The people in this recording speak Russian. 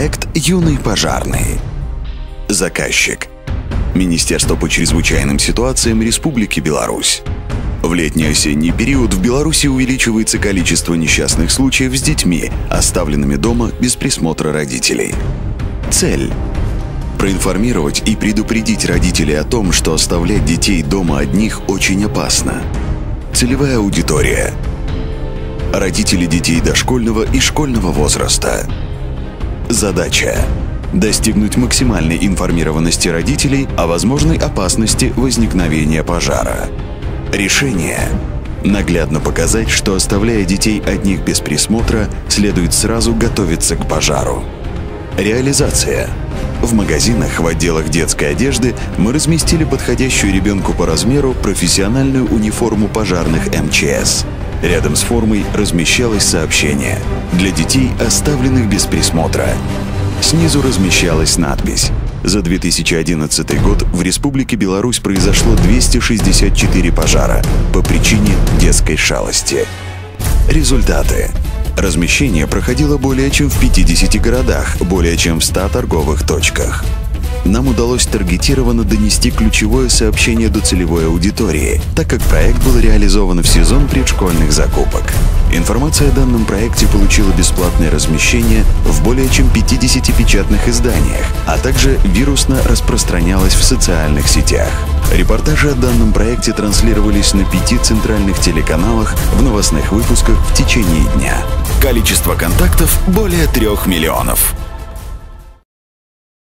Проект «Юный пожарный». Заказчик. Министерство по чрезвычайным ситуациям Республики Беларусь. В летний-осенний период в Беларуси увеличивается количество несчастных случаев с детьми, оставленными дома без присмотра родителей. Цель проинформировать и предупредить родителей о том, что оставлять детей дома одних очень опасно. Целевая аудитория. Родители детей дошкольного и школьного возраста. Задача достигнуть максимальной информированности родителей о возможной опасности возникновения пожара. Решение наглядно показать, что оставляя детей одних без присмотра, следует сразу готовиться к пожару. Реализация. В магазинах, в отделах детской одежды мы разместили подходящую ребенку по размеру профессиональную униформу пожарных МЧС. Рядом с формой размещалось сообщение «Для детей, оставленных без присмотра». Снизу размещалась надпись за 2011 год в Республике Беларусь произошло 264 пожара по причине детской шалости. Результаты. Размещение проходило более чем в 50 городах, более чем в 100 торговых точках нам удалось таргетированно донести ключевое сообщение до целевой аудитории, так как проект был реализован в сезон предшкольных закупок. Информация о данном проекте получила бесплатное размещение в более чем 50 печатных изданиях, а также вирусно распространялась в социальных сетях. Репортажи о данном проекте транслировались на пяти центральных телеканалах в новостных выпусках в течение дня. Количество контактов более трех миллионов.